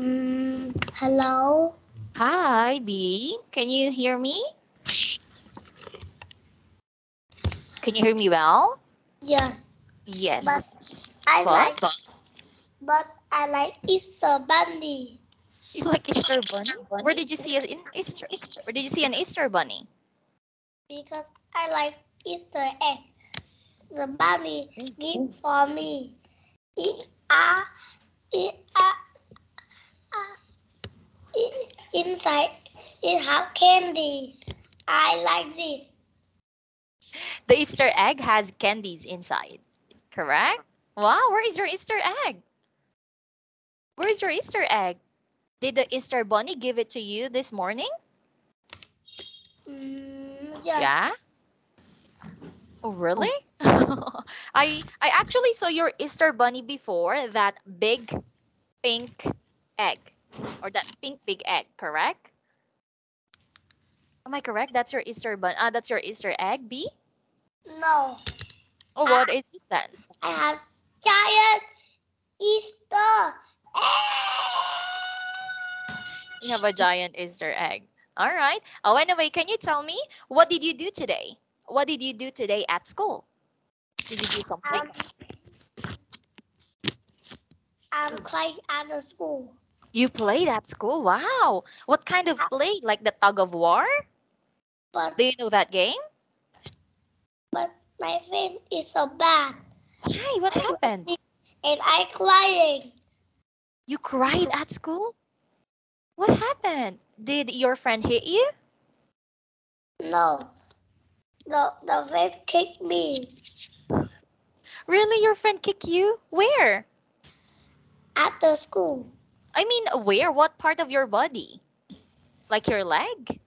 Mm, hello. Hi, B. Can you hear me? Can you hear me well? Yes, Yes. but I But- like, but I like Easter Bunny You like Easter bunny? Where did you see in Easter? Where did you see an Easter bunny? because I like Easter egg. The bunny give for me. It ah, it ah, it, inside it have candy. I like this. The Easter egg has candies inside. Correct? Wow, where is your Easter egg? Where is your Easter egg? Did the Easter bunny give it to you this morning? Mm, yes. Yeah. Oh, really? I I actually saw your Easter bunny before that big pink egg or that pink big egg, correct? Am I correct? That's your Easter bun. Ah, that's your Easter egg, B. No, Oh, what is it then? I have giant Easter egg. You have a giant Easter egg. All right. Oh, anyway, can you tell me what did you do today? What did you do today at school? Did you do something? Um, I'm playing at the school. You played at school. Wow. What kind of play? Like the tug of war? But Do you know that game? but my friend is so bad, Hi, what happened? and I crying. You cried at school? What happened? Did your friend hit you? No, the the friend kicked me Really? Your friend kicked you? Where? at the school. I mean, where? What part of your body? Like your leg?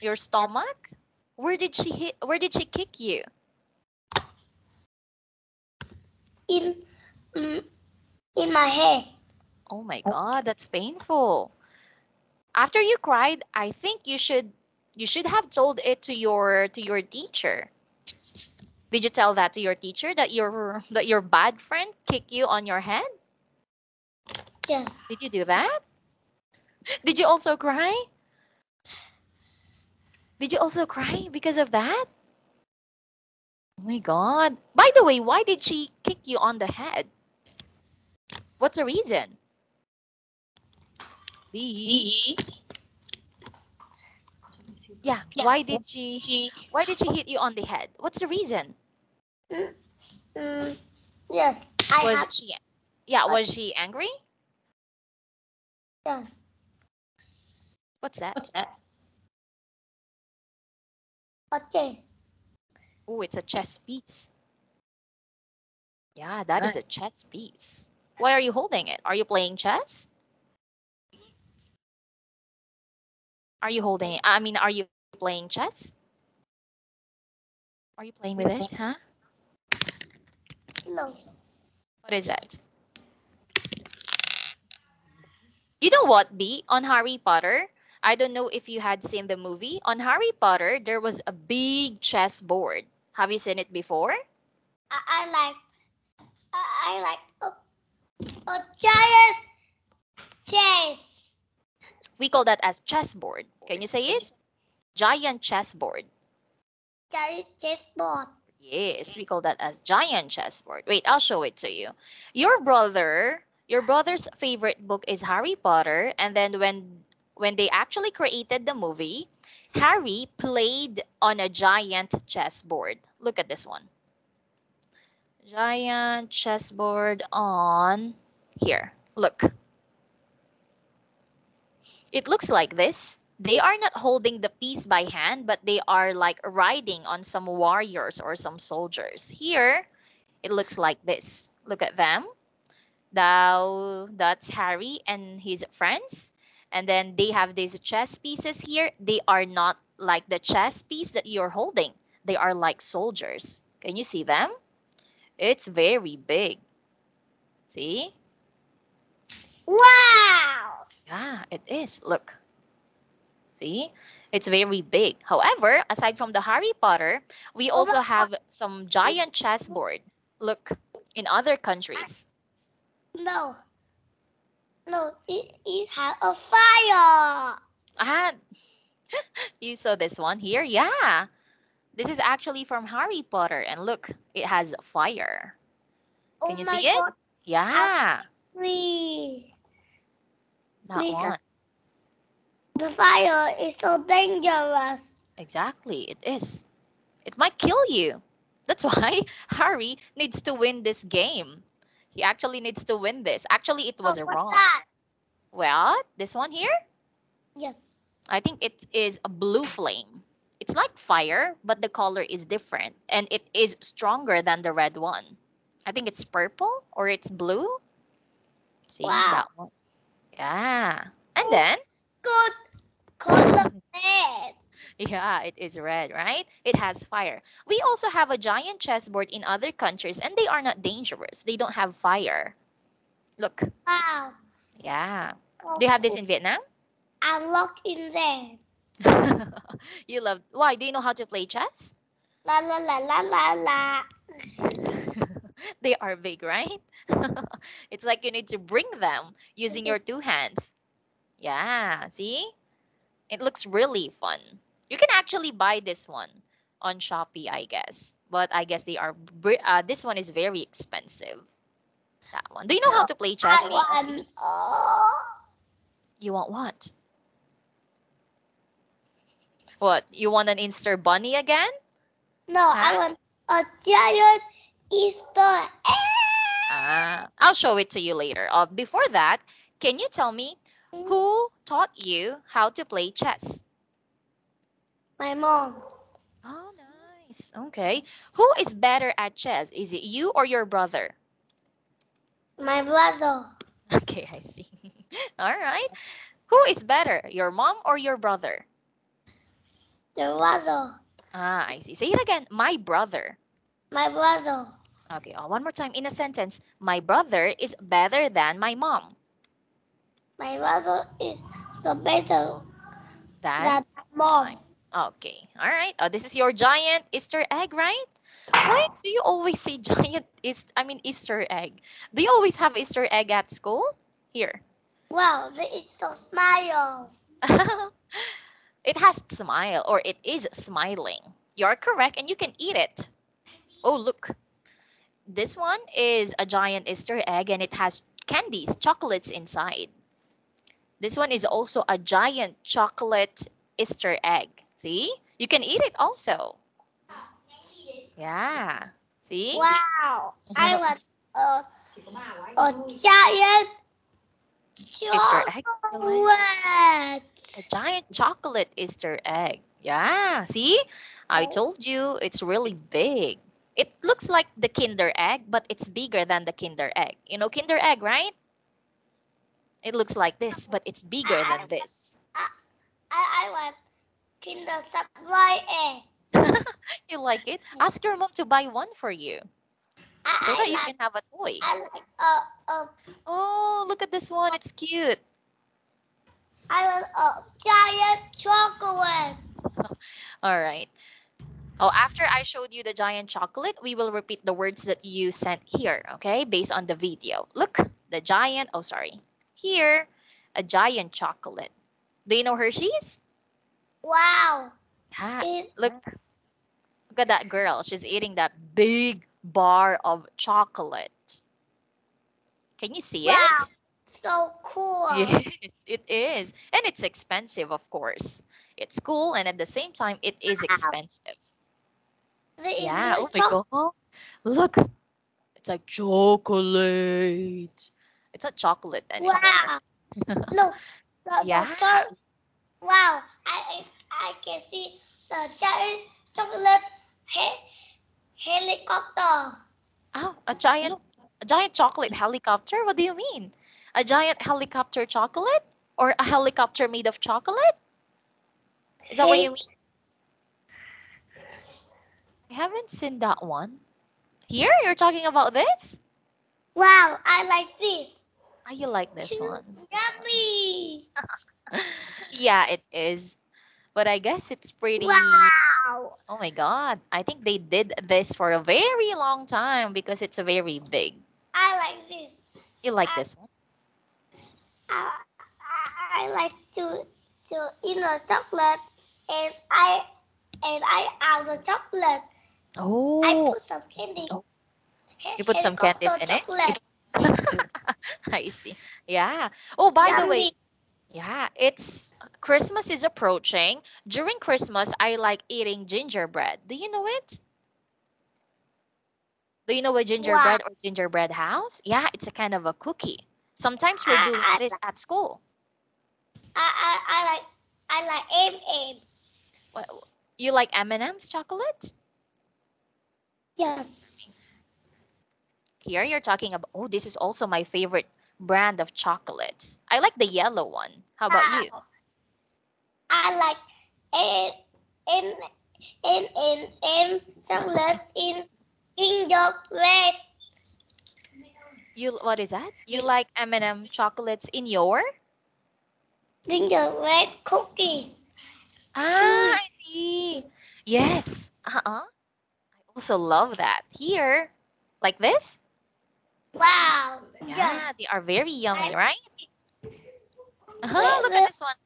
Your stomach? Where did she hit? Where did she kick you? in mm, in my head. Oh my god, that's painful. After you cried, I think you should you should have told it to your to your teacher. Did you tell that to your teacher that your that your bad friend kicked you on your head? Yes, Did you do that? Did you also cry? Did you also cry because of that? Oh my god. By the way, why did she kick you on the head? What's the reason? B. Yeah, why did she why did she hit you on the head? What's the reason? mm, yes, I Was she Yeah, was she angry? Yes. What's that? What's that? A chess. Oh, it's a chess piece. Yeah, that is a chess piece. Why are you holding it? Are you playing chess? Are you holding it? I mean, are you playing chess? Are you playing with it, huh? No, What is that? You know what, B? On Harry Potter, I don't know if you had seen the movie. On Harry Potter, there was a big chess board. Have you seen it before? I, I like I, I like a, a giant chess. We call that as chessboard. Can you say it? Giant chessboard. Giant chessboard. Yes, we call that as giant chessboard. Wait, I'll show it to you. Your brother, your brother's favorite book is Harry Potter, and then when when they actually created the movie, Harry played on a giant chessboard. Look at this one. Giant chessboard on here. Look. It looks like this. They are not holding the piece by hand, but they are like riding on some warriors or some soldiers. Here, it looks like this. Look at them. Now, that's Harry and his friends. And then they have these chess pieces here. They are not like the chess piece that you're holding. They are like soldiers. Can you see them? It's very big. See? Wow! Yeah, it is. Look. See? It's very big. However, aside from the Harry Potter, we Oh also have some giant chessboard. Look, in other countries. No, No, it, it has a fire. Ah, you saw this one here? Yeah. This is actually from Harry Potter. And look, it has fire. Oh Can you my see it? Yeah, we- that we one. The fire is so dangerous. Exactly, it is. It might kill you. That's why Harry needs to win this game. He actually needs to win this. Actually, it was oh, wrong. that? Well, this one here, Yes. I think it is a blue flame. It's like fire, but the color is different and it is stronger than the red one. I think it's purple or it's blue. See Wow. that one? Yeah. And Oh. then, Good color red. Yeah, it is red, right? It has fire. We also have a giant chessboard in other countries and they are not dangerous. They don't have fire. Look, Wow. yeah. Do you have this in Vietnam? I'm locked in there. you love, why? Do you know how to play chess? La la la la la la. they are big, right? it's like you need to bring them using mm-hmm. your two hands. Yeah, see? It looks really fun. You can actually buy this one on Shopee, I guess. But I guess they are, uh, this one is very expensive. That one. Do you know how to play chess? I want. Oh. You want what? What? You want an Easter bunny again? No, I Huh? want a giant Easter egg. Ah, I'll show it to you later. Uh, before that, can you tell me who taught you how to play chess? My mom. Oh, nice. Okay. Who is better at chess? Is it you or your brother? My brother. Okay, I see. All right. Who is better, your mom or your brother? The brother. Ah, I see. Say it again. My brother. My brother. Okay, uh, one more time in a sentence. My brother is better than my mom. My brother is so better Than than mom. Okay. All right. Oh, this is your giant Easter egg, right? Why do you always say giant East I mean Easter egg? Do you always have Easter egg at school? Here. Wow, it's so smile. it has smile or it is smiling. You're correct and you can eat it. Oh, look. This one is a giant Easter egg and it has candies, chocolates inside. This one is also a giant chocolate Easter egg. See? You can eat it also. Yeah. See? Wow, I want a, a giant chocolate Easter egg. chocolate. A giant chocolate Easter egg. Yeah. See? I oh. told you it's really big. It looks like the Kinder egg, but it's bigger than the Kinder egg. You know Kinder egg, right? It looks like this, but it's bigger than this. I, I want Kinder Surprise egg. You like it? Ask your mom to buy one for you I, so I that you like, can have a toy. I like a, a, Oh, look at this one. It's cute. I want a giant chocolate. All right. Oh, after I showed you the giant chocolate, we will repeat the words that you sent here, okay? Based on the video. Look, the giant, oh, sorry. Here, a giant chocolate. Do you know Hershey's? Wow. Yeah. It, Look, look at that girl. She's eating that big bar of chocolate. Can you see Wow. it? so cool. Yes, it is. And it's expensive, of course. It's cool, and at the same time, it is expensive. The Yeah. Oh my god. Look. It's like chocolate. It's not chocolate anymore. Wow. Look. The, the Yeah. cho- wow. I, I I can see the giant chocolate he- helicopter. Oh, a giant a giant chocolate helicopter? What do you mean? A giant helicopter chocolate? Or a helicopter made of chocolate? Is that what you mean? I haven't seen that one. Here? You're talking about this? Wow. I like this. You like this one? Yummy. Yeah, it is. But I guess it's pretty Wow. Oh my god. I think they did this for a very long time because it's a very big. I like this. You like I- this one? I, I, I like to to eat the chocolate and I and I out the chocolate. I Oh, put some candy. Oh. You put some candies in it? I see. Yeah. Oh, by the way, yeah, it's Christmas is approaching. During Christmas, I like eating gingerbread. Do you know it? Do you know a gingerbread or gingerbread house? Yeah, it's a kind of a cookie. Sometimes we're I- doing I this at school. I, I, I like I like M M. Wha- You like M&M's chocolate? Yes. Here you're talking about, oh, this is also my favorite brand of chocolates. I like the yellow one. How about you? I like M M M M M chocolate in gingerbread. You what is that? You like M&M chocolates in your? Gingerbread cookies. Ah, I see. Yes. Uh-uh. I also love that. Here, like this? Wow. Yeah, Yes. they are very yummy, right? Uh-huh, look at this one.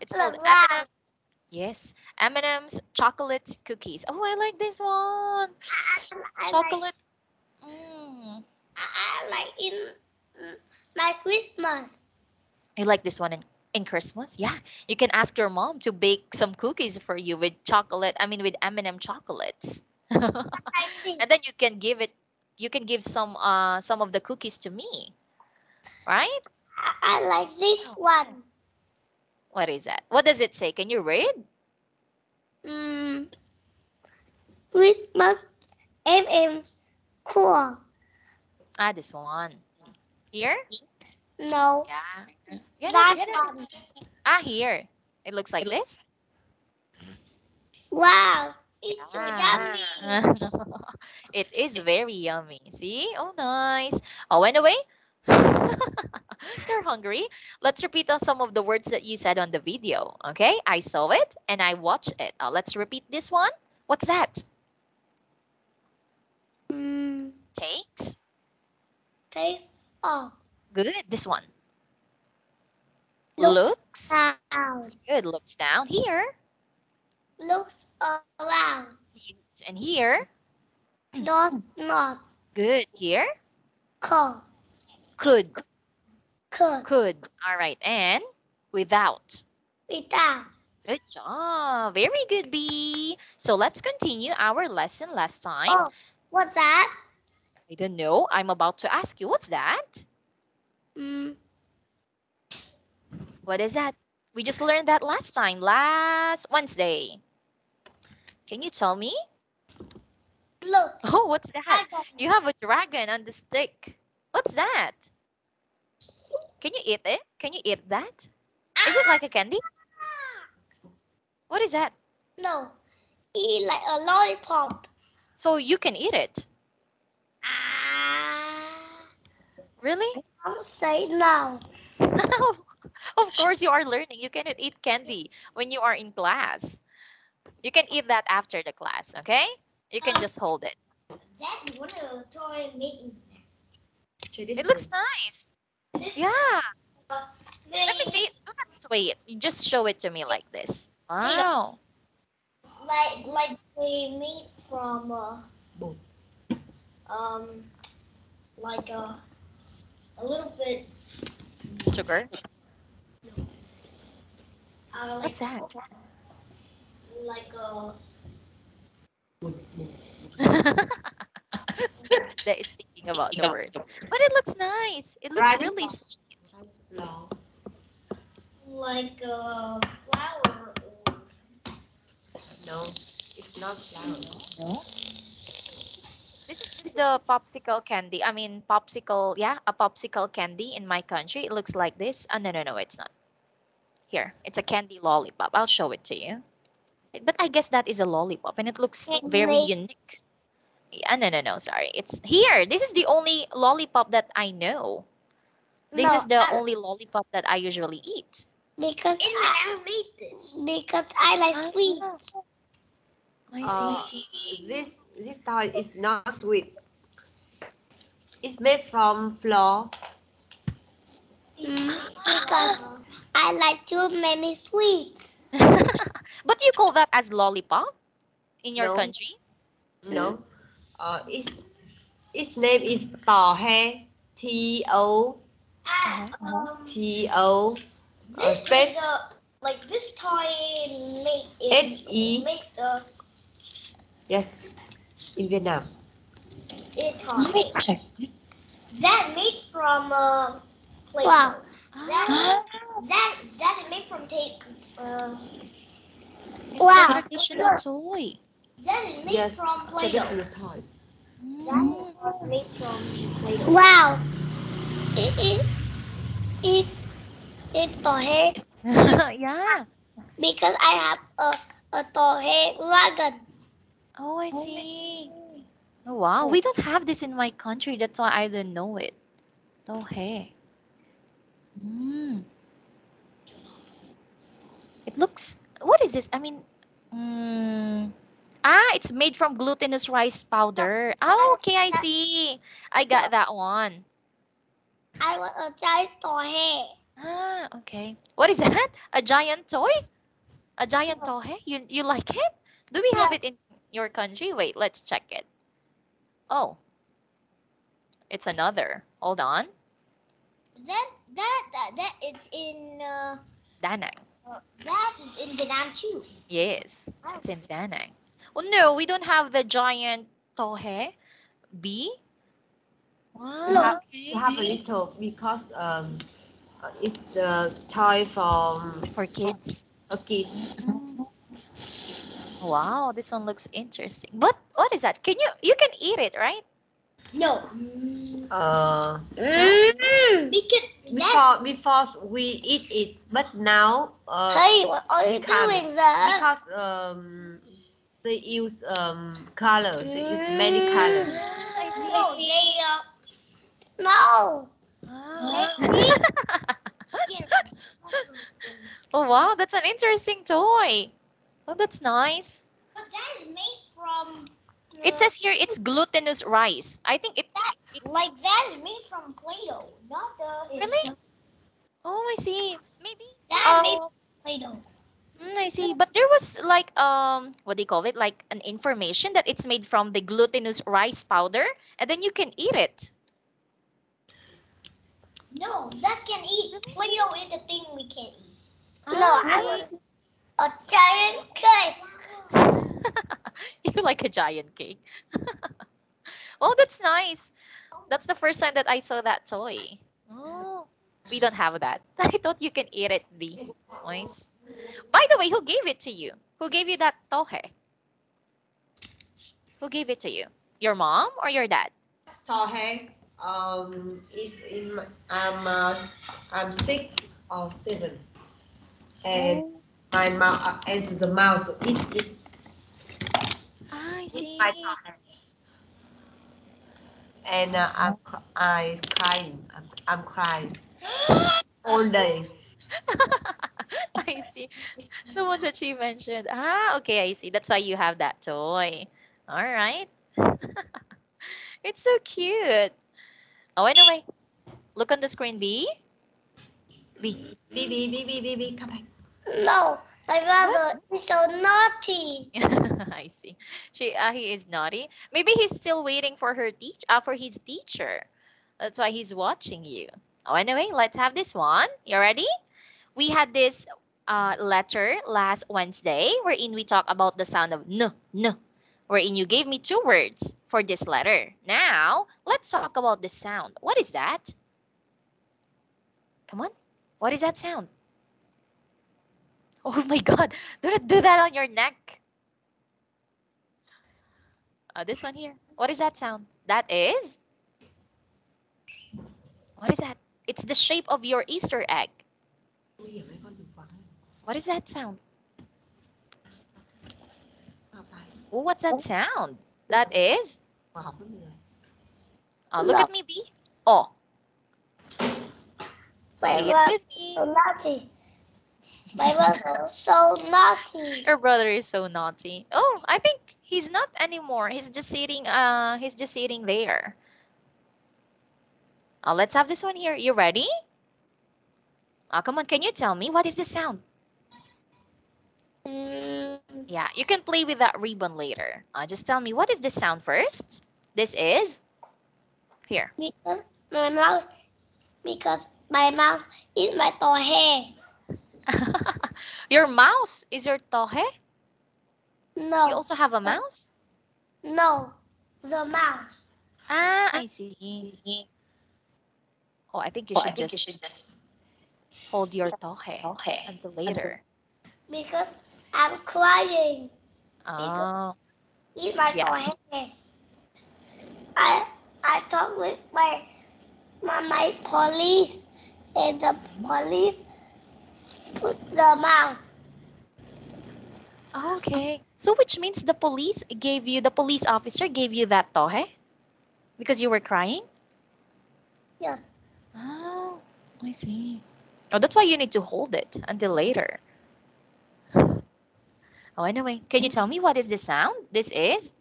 It's called. M&M. Yes, M&M's chocolate cookies. Oh, I like this one. Chocolate. Mm. I, like in mm, my Christmas. You like this one in, in Christmas? Yeah, you can ask your mom to bake some cookies for you with chocolate. I mean, with M&M chocolates. and then you can give it. You can give some uh some of the cookies to me, right? I, I like this one. What is that? What does it say? Can you read? Mm, Christmas MM cool. Ah, this one. Here? No, Yeah. Yeah, no, that this one. one. Ah, here. It looks like this. Wow, it's so Ah. yummy. it is very yummy. See? Oh, nice. Oh, anyway, you're hungry. Let's repeat on some of the words that you said on the video. Okay? I saw it and I watched it. Now, let's repeat this one. What's that? Mm, Takes. taste of Good. This one. Looks. Looks. sound. Good. Looks down here. Looks around. Yes. And here. Does not Good. Here. call. Could. Could. Could. All right. And without. Without. Good job. Very good, B. So let's continue our lesson last time. Oh, what's that? I don't know. I'm about to ask you. What's that? Mm, What is that? We just learned that last time, last Wednesday. Can you tell me? look. Oh, what's that? dragon. You have a dragon on the stick. What's that? Can you eat it? Can you eat that? Is it like a candy? What is that? No, eat like a lollipop. So you can eat it. Ah, Really? I'm say no. of course you are learning. You cannot eat candy when you are in class. You can eat that after the class, okay? You can just hold it. That one of toy meeting. It looks nice. Yeah. Let me see. Do not sway it. You just show it to me like this. Wow. Like like they meat from uh, um like a a little bit Sugar. uh, like What's that? Like a that is thinking about the word. But it looks nice. It looks Right. really sweet. Long. like a flower. Or... No, it's not flower. No. This is the popsicle candy. I mean, popsicle, yeah, a popsicle candy in my country. It looks like this. Oh, no, no, no, it's not. Here, it's a candy lollipop. I'll show it to you. But I guess that is a lollipop and it looks very Candy. unique. Yeah, no, no, no, sorry. It's here. This is the only lollipop that I know. This No, is the I- only lollipop that I usually eat. because I because I like sweets. I Uh, see. This this toy is not sweet. It's made from flour. Mm. because I like too many sweets. but you call that as lollipop in your No. country? No. Uh, its its name is Tò He. T O Ah, T O. Uh, this space. like, uh, like this toy made S E. made uh, Yes. In Vietnam. it toy. That made from uh, Play wow. That that that is made from tape. Uh, It's Wow. a traditional toy. that is made Yes. from Play-Doh. Traditional toys. Mm. is made from Play-Doh. Wow. It it it it toy yeah. because I have a a toy wagon. Oh, I see. Oh, wow. We don't have this in my country. That's why I didn't know it. Oh, hey. Mm. It looks. What is this? I mean, mm, ah, it's made from glutinous rice powder. Oh, okay, I see. I got that one. I want a giant toy. Ah, okay. What is that? A giant toy? A giant toy? You you like it? Do we have it in your country? Wait, let's check it. Oh. It's another. Hold on. That that that that is in uh, Danang. That is in Vietnam too. Yes, it's in Danang. Oh no, we don't have the giant tohe. B? Wow. Look. We have a little because um, uh, it's the toy from For kids. a kid. Mm. Wow, this one looks interesting. But what is that? Can you you can eat it, right? No. Uh, Because that. Before before we eat it, but now uh, Hey, what are you doing, sir? because um, they use um colors. They use many colors. I see. No, they no. Oh wow, that's an interesting toy. Oh, that's nice. But that is made from. It says here it's glutinous rice. I think it. like that is made from Play-Doh, not the. Really? Oh, I see. Maybe. Made Oh, from Play-Doh. mm, I see. But there was like um, what do you call it? Like an information that it's made from the glutinous rice powder, and then you can eat it. No, that can eat. Play-Doh is the thing we can't eat. Ah, no, I I was a giant cake. you like a giant cake. oh, that's nice. That's the first time that I saw that toy. Oh, we don't have that. I thought you can eat it, B. Nice. By the way, who gave it to you? Who gave you that tohe? Who gave it to you? Your mom or your dad? Tohe um is in my, I'm uh, I'm six or seven, and my mouth uh, and the mouse eat it. Ah, I see. Eat my tohe. And uh, I'm I crying. I'm, I'm crying all day. I see. The one that she mentioned. Ah, okay, I see. That's why you have that toy. All right. it's so cute. Oh, anyway. Look on the screen, B. B. Baby, baby, baby, come back. No, my brother is so naughty. I see. She uh, he is naughty. Maybe he's still waiting for her teach uh, for his teacher. That's why he's watching you. Oh, anyway, let's have this one. You ready? We had this uh, letter last Wednesday wherein we talk about the sound of n, n, wherein you gave me two words for this letter. Now, let's talk about the sound. What is that? Come on. What is that sound? Oh my god, do not do that on your neck. Uh, this one here. What is that sound? That is? What is that? It's the shape of your Easter egg. Nguy hiểm đấy, con đừng quăng ấy. What is that sound? Khoa học bài, Oh, what's that sound? That is? khoa học rất nhiều. Oh, look at me, B. Oh. Say it with me. My brother is so naughty. Your brother is so naughty. Oh, I think he's not anymore. He's just sitting. Uh, he's just sitting there. Uh, let's have this one here. You ready? Uh, come on, can you tell me what is the sound? Mm, Yeah, you can play with that ribbon later. Uh, just tell me what is the sound first? This is here. because my mouth, because my mouth is my tohe. your mouse is your tohe? No, You also have a mouse? no, the mouse. Ah, I see. Oh, I think you should just you should just hold your tohe until later. Because I'm crying. Oh, It's my Yeah. tohe. I I talk with my my, my police and the police put the mouse. okay. So which means the police gave you, the police officer gave you that tohe? Because you were crying? Yes. Oh, I see. Oh, that's why you need to hold it until later. Oh, anyway, can you tell me what is the sound? This is,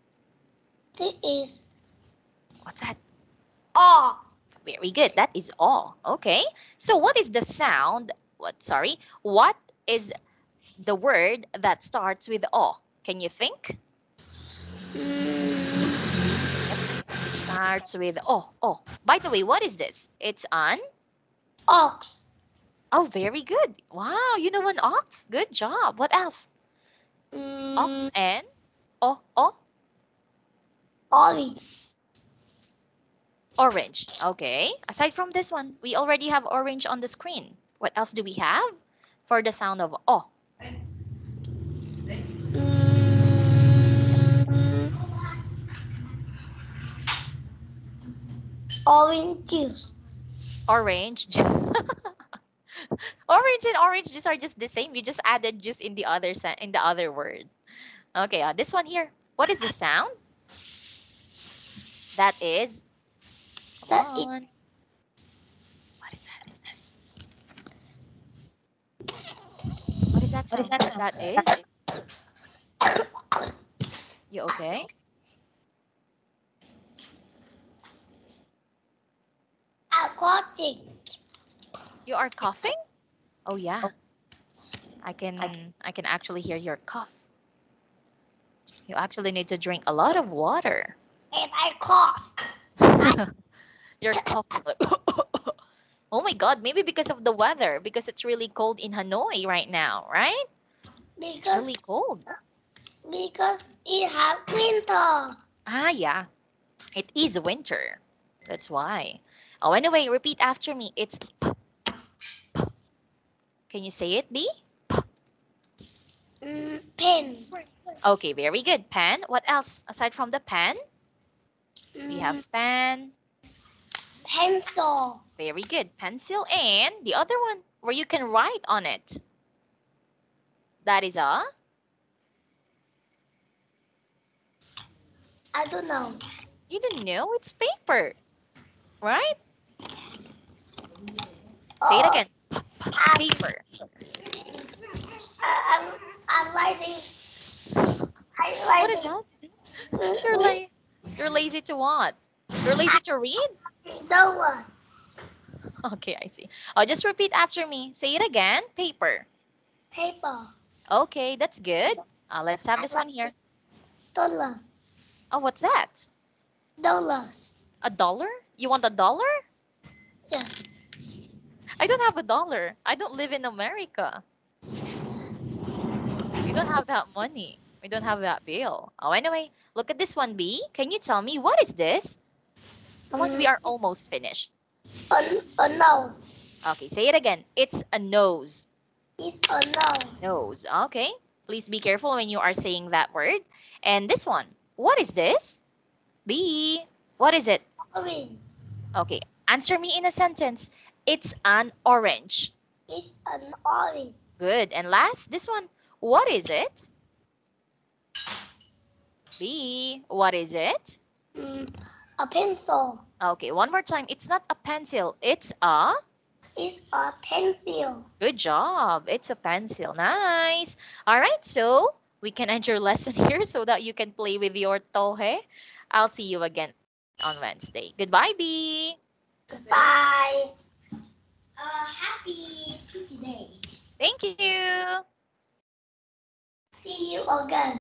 This is what's that? all. Very good. That is all. Okay. So what is the sound? What, sorry, what is the word that starts with O? Can you think? Mm, It starts with O. O. By the way, what is this? It's an, ox. oh, very good. Wow, you know an ox. Good job. What else? Mm, Ox and O, O, orange. Orange. Okay. Aside from this one, we already have orange on the screen. What else do we have for the sound of O? Mm, orange juice. Orange. orange and orange juice are just the same. You just added juice in the other in the other word. Okay. Uh, this one here. What is the sound? That is. That on. What is that? What is that? Sound? That is. You okay? Aquatic. You are coughing? Oh yeah. Oh. I can I can actually hear your cough. You actually need to drink a lot of water. If I cough, Your cough. Oh my god, maybe because of the weather because it's really cold in Hanoi right now, right? Because It's really cold. because it has winter. Ah yeah. It is winter. That's why. Oh anyway, repeat after me. It's p- p- Can you say it, B? Mm, pen. Okay, very good. Pen. What else aside from the pen? We Mm, have pen. pencil. Very good. Pencil and the other one where you can write on it. That is a I don't know. you don't know it's paper. Right? Say it Oh, again. I'm, Paper. Uh, I'm, I'm writing. I'm What is that? You're like you're lazy to what? You're lazy to read? No one. Okay, I see. Oh, just repeat after me. Say it again. Paper. Paper. Okay, that's good. Uh, let's have this one here. Dollars. Oh, what's that? Dollars. A dollar? You want a dollar? Yes. I don't have a dollar. I don't live in America. We don't have that money. We don't have that bill. Oh, anyway, look at this one, B. Can you tell me what is this? Come on, we are almost finished. Oh, oh no. Okay, say it again. It's a nose. It's a no. Nose. Okay. Please be careful when you are saying that word. And this one, what is this? B. What is it? Orange. Okay, answer me in a sentence. It's an orange. It's an orange. Good. And last, this one. What is it? B. What is it? Mm, a pencil. Okay, one more time. It's not a pencil. It's a. It's a pencil. Good job. It's a pencil. Nice. All right, so we can end your lesson here so that you can play with your tohe. I'll see you again on Wednesday. Goodbye, B. Goodbye. Uh, happy Tuesday. Thank you. See you again.